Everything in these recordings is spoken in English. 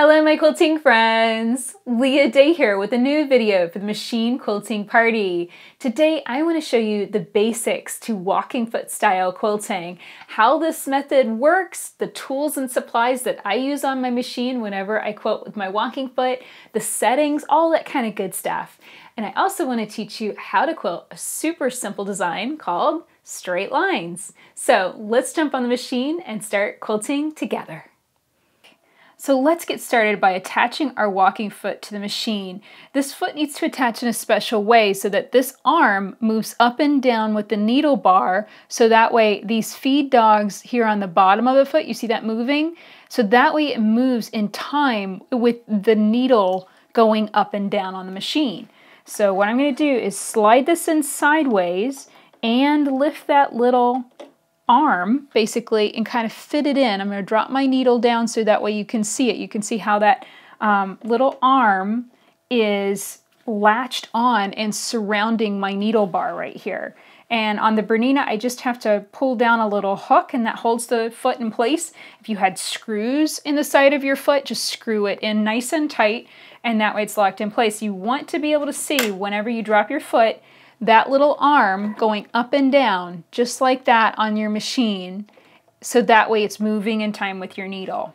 Hello my quilting friends! Leah Day here with a new video for the Machine Quilting Party. Today I want to show you the basics to walking foot style quilting, how this method works, the tools and supplies that I use on my machine whenever I quilt with my walking foot, the settings, all that kind of good stuff. And I also want to teach you how to quilt a super simple design called straight lines. So let's jump on the machine and start quilting together. So let's get started by attaching our walking foot to the machine. This foot needs to attach in a special way so that this arm moves up and down with the needle bar so that way these feed dogs here on the bottom of the foot, you see that moving? So that way it moves in time with the needle going up and down on the machine. So what I'm going to do is slide this in sideways and lift that little arm basically and kind of fit it in. I'm going to drop my needle down so that way you can see it. You can see how that um, little arm is latched on and surrounding my needle bar right here. And on the Bernina, I just have to pull down a little hook and that holds the foot in place. If you had screws in the side of your foot, just screw it in nice and tight and that way it's locked in place. You want to be able to see whenever you drop your foot that little arm going up and down just like that on your machine so that way it's moving in time with your needle.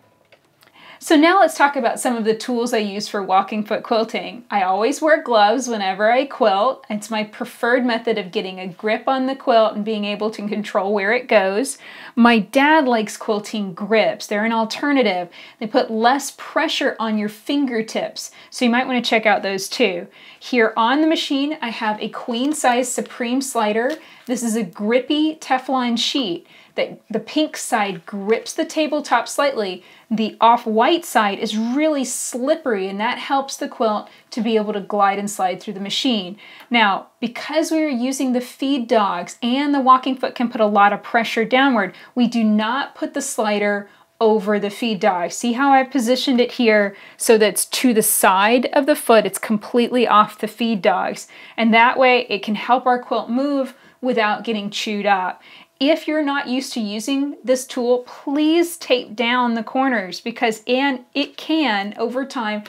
So now let's talk about some of the tools I use for walking foot quilting. I always wear gloves whenever I quilt. It's my preferred method of getting a grip on the quilt and being able to control where it goes. My dad likes quilting grips. They're an alternative. They put less pressure on your fingertips, so you might want to check out those too. Here on the machine, I have a queen size Supreme slider. This is a grippy Teflon sheet that the pink side grips the tabletop slightly. The off-white side is really slippery and that helps the quilt to be able to glide and slide through the machine. Now, because we are using the feed dogs and the walking foot can put a lot of pressure downward, we do not put the slider over the feed dog. See how I've positioned it here so that's to the side of the foot, it's completely off the feed dogs. And that way it can help our quilt move without getting chewed up. If you're not used to using this tool, please tape down the corners because and it can, over time,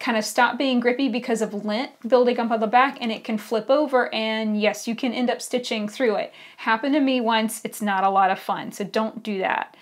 kind of stop being grippy because of lint building up on the back and it can flip over and yes, you can end up stitching through it. Happened to me once, it's not a lot of fun, so don't do that.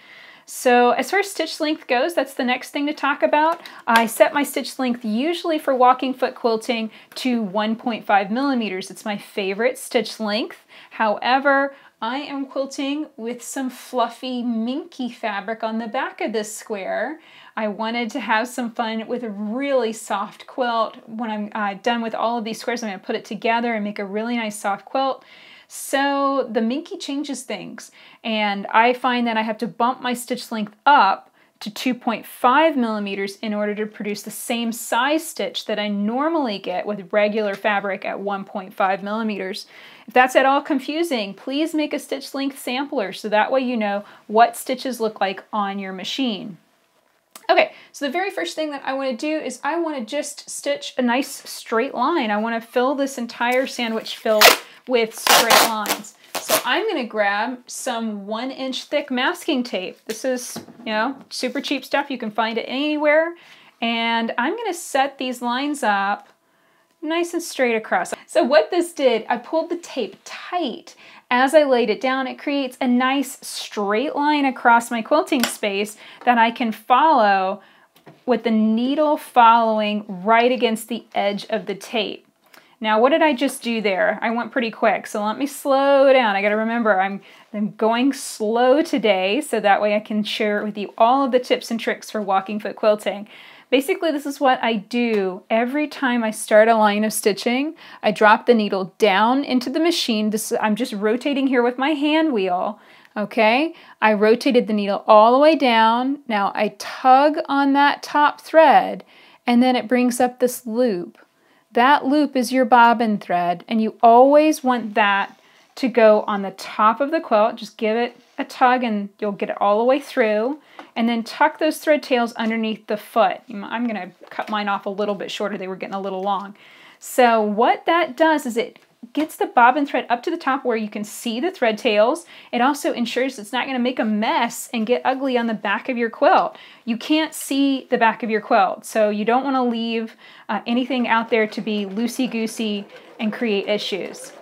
So as far as stitch length goes, that's the next thing to talk about. I set my stitch length usually for walking foot quilting to 1.5 millimeters. It's my favorite stitch length. However, I am quilting with some fluffy minky fabric on the back of this square. I wanted to have some fun with a really soft quilt. When I'm uh, done with all of these squares, I'm to put it together and make a really nice soft quilt. So the minky changes things, and I find that I have to bump my stitch length up to 2.5 millimeters in order to produce the same size stitch that I normally get with regular fabric at 1.5 millimeters. If that's at all confusing, please make a stitch length sampler so that way you know what stitches look like on your machine. Okay, so the very first thing that I want to do is I want to just stitch a nice straight line. I want to fill this entire sandwich fill with straight lines. So I'm going to grab some one inch thick masking tape. This is, you know, super cheap stuff. You can find it anywhere. And I'm going to set these lines up nice and straight across. So what this did, I pulled the tape tight. As I laid it down, it creates a nice straight line across my quilting space that I can follow with the needle following right against the edge of the tape. Now, what did I just do there? I went pretty quick, so let me slow down. I gotta remember, I'm, I'm going slow today, so that way I can share with you all of the tips and tricks for walking foot quilting. Basically, this is what I do every time I start a line of stitching. I drop the needle down into the machine. This, I'm just rotating here with my hand wheel. Okay, I rotated the needle all the way down. Now I tug on that top thread and then it brings up this loop. That loop is your bobbin thread, and you always want that to go on the top of the quilt. Just give it a tug and you'll get it all the way through. And then tuck those thread tails underneath the foot. I'm going to cut mine off a little bit shorter. They were getting a little long. So what that does is it gets the bobbin thread up to the top where you can see the thread tails. It also ensures it's not going to make a mess and get ugly on the back of your quilt. You can't see the back of your quilt, so you don't want to leave uh, anything out there to be loosey-goosey and create issues.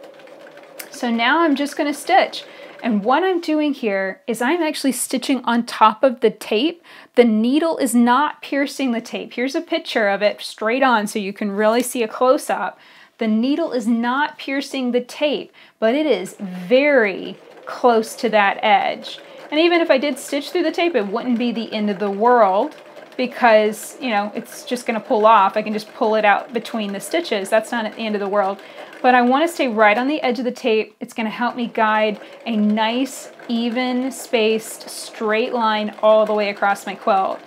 So now I'm just going to stitch. And what I'm doing here is I'm actually stitching on top of the tape. The needle is not piercing the tape. Here's a picture of it straight on so you can really see a close-up. The needle is not piercing the tape, but it is very close to that edge. And even if I did stitch through the tape, it wouldn't be the end of the world because, you know, it's just gonna pull off. I can just pull it out between the stitches. That's not at the end of the world. But I wanna stay right on the edge of the tape. It's gonna help me guide a nice, even spaced, straight line all the way across my quilt.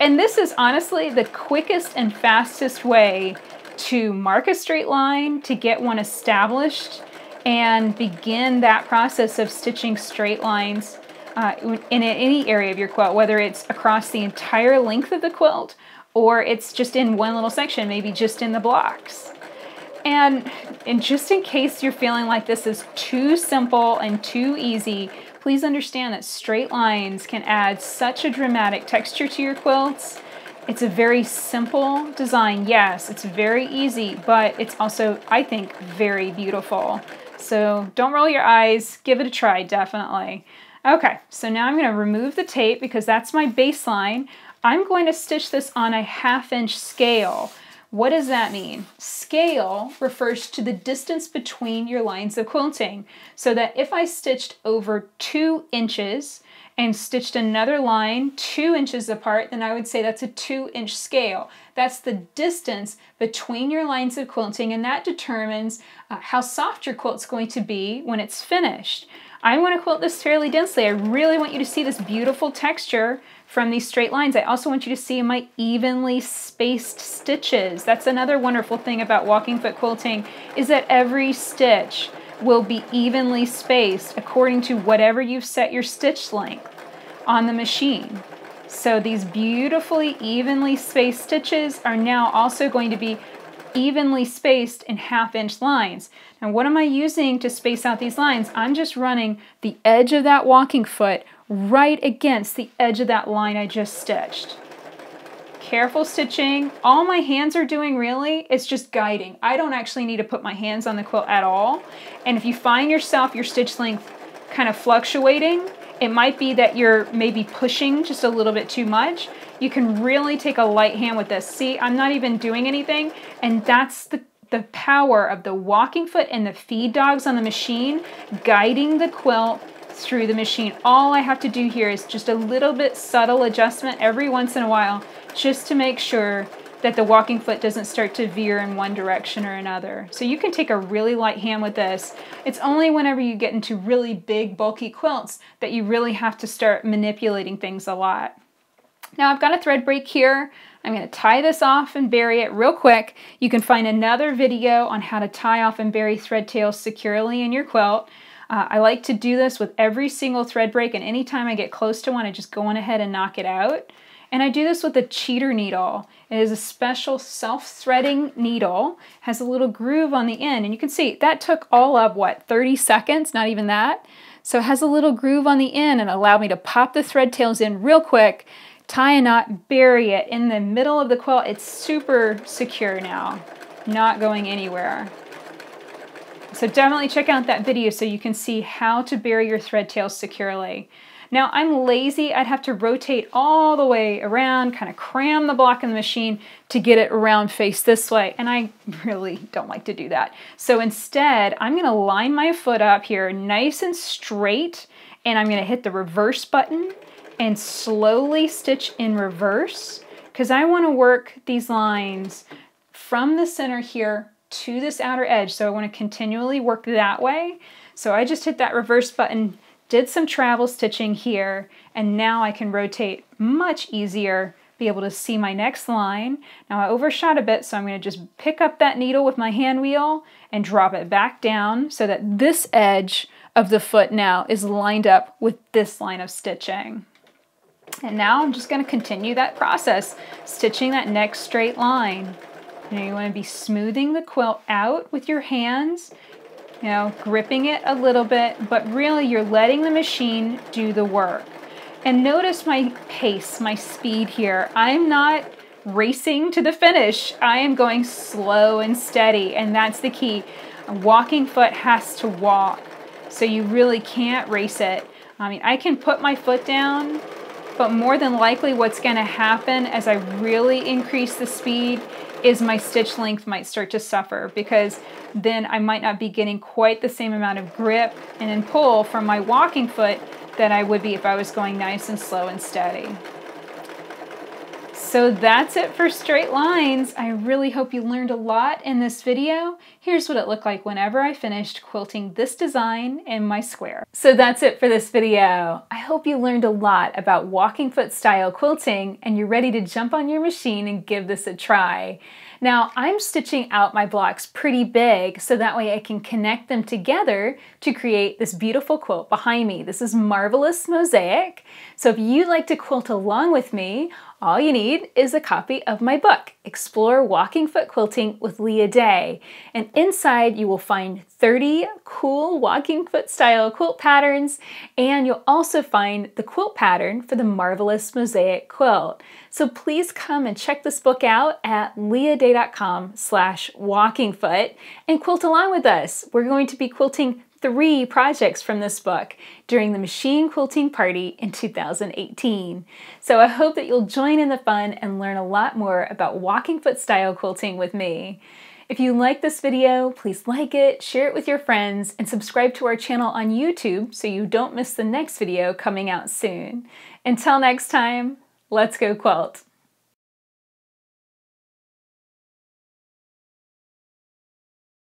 And this is honestly the quickest and fastest way to mark a straight line, to get one established, and begin that process of stitching straight lines uh, in any area of your quilt, whether it's across the entire length of the quilt or it's just in one little section, maybe just in the blocks. And, and just in case you're feeling like this is too simple and too easy, please understand that straight lines can add such a dramatic texture to your quilts it's a very simple design. Yes, it's very easy, but it's also, I think, very beautiful. So don't roll your eyes. Give it a try, definitely. Okay, so now I'm going to remove the tape because that's my baseline. I'm going to stitch this on a half inch scale. What does that mean? Scale refers to the distance between your lines of quilting. So that if I stitched over two inches, and stitched another line two inches apart, then I would say that's a two inch scale. That's the distance between your lines of quilting and that determines uh, how soft your quilt's going to be when it's finished. I want to quilt this fairly densely. I really want you to see this beautiful texture from these straight lines. I also want you to see my evenly spaced stitches. That's another wonderful thing about walking foot quilting is that every stitch will be evenly spaced according to whatever you've set your stitch length on the machine. So these beautifully evenly spaced stitches are now also going to be evenly spaced in half inch lines. Now what am I using to space out these lines? I'm just running the edge of that walking foot right against the edge of that line I just stitched careful stitching. All my hands are doing really is just guiding. I don't actually need to put my hands on the quilt at all. And if you find yourself your stitch length kind of fluctuating, it might be that you're maybe pushing just a little bit too much. You can really take a light hand with this. See, I'm not even doing anything. And that's the the power of the walking foot and the feed dogs on the machine guiding the quilt through the machine. All I have to do here is just a little bit subtle adjustment every once in a while just to make sure that the walking foot doesn't start to veer in one direction or another. So you can take a really light hand with this. It's only whenever you get into really big bulky quilts that you really have to start manipulating things a lot. Now I've got a thread break here. I'm going to tie this off and bury it real quick. You can find another video on how to tie off and bury thread tails securely in your quilt. Uh, I like to do this with every single thread break and anytime I get close to one I just go on ahead and knock it out. And I do this with a cheater needle. It is a special self-threading needle, has a little groove on the end. And you can see that took all of what, 30 seconds, not even that. So it has a little groove on the end and allowed me to pop the thread tails in real quick, tie a knot, bury it in the middle of the quilt. It's super secure now, not going anywhere. So definitely check out that video so you can see how to bury your thread tails securely. Now I'm lazy, I'd have to rotate all the way around, kind of cram the block in the machine to get it around face this way, and I really don't like to do that. So instead, I'm gonna line my foot up here nice and straight, and I'm gonna hit the reverse button and slowly stitch in reverse, because I wanna work these lines from the center here to this outer edge. So I wanna continually work that way. So I just hit that reverse button did some travel stitching here, and now I can rotate much easier, be able to see my next line. Now I overshot a bit, so I'm gonna just pick up that needle with my hand wheel and drop it back down so that this edge of the foot now is lined up with this line of stitching. And now I'm just gonna continue that process, stitching that next straight line. You you wanna be smoothing the quilt out with your hands you know, gripping it a little bit, but really you're letting the machine do the work. And notice my pace, my speed here. I'm not racing to the finish. I am going slow and steady, and that's the key. A walking foot has to walk, so you really can't race it. I mean, I can put my foot down, but more than likely what's gonna happen as I really increase the speed is my stitch length might start to suffer because then I might not be getting quite the same amount of grip and pull from my walking foot that I would be if I was going nice and slow and steady. So that's it for straight lines. I really hope you learned a lot in this video. Here's what it looked like whenever I finished quilting this design in my square. So that's it for this video. I hope you learned a lot about walking foot style quilting and you're ready to jump on your machine and give this a try. Now I'm stitching out my blocks pretty big so that way I can connect them together to create this beautiful quilt behind me. This is Marvelous Mosaic. So if you'd like to quilt along with me, all you need is a copy of my book, Explore Walking Foot Quilting with Leah Day. And inside you will find 30 cool walking foot style quilt patterns, and you'll also find the quilt pattern for the Marvelous Mosaic quilt. So please come and check this book out at leahday.com slash walkingfoot and quilt along with us. We're going to be quilting three projects from this book during the machine quilting party in 2018. So I hope that you'll join in the fun and learn a lot more about walking foot style quilting with me. If you like this video, please like it, share it with your friends, and subscribe to our channel on YouTube so you don't miss the next video coming out soon. Until next time, let's go quilt!